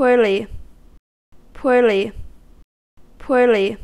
poorly. Poorly. Poorly.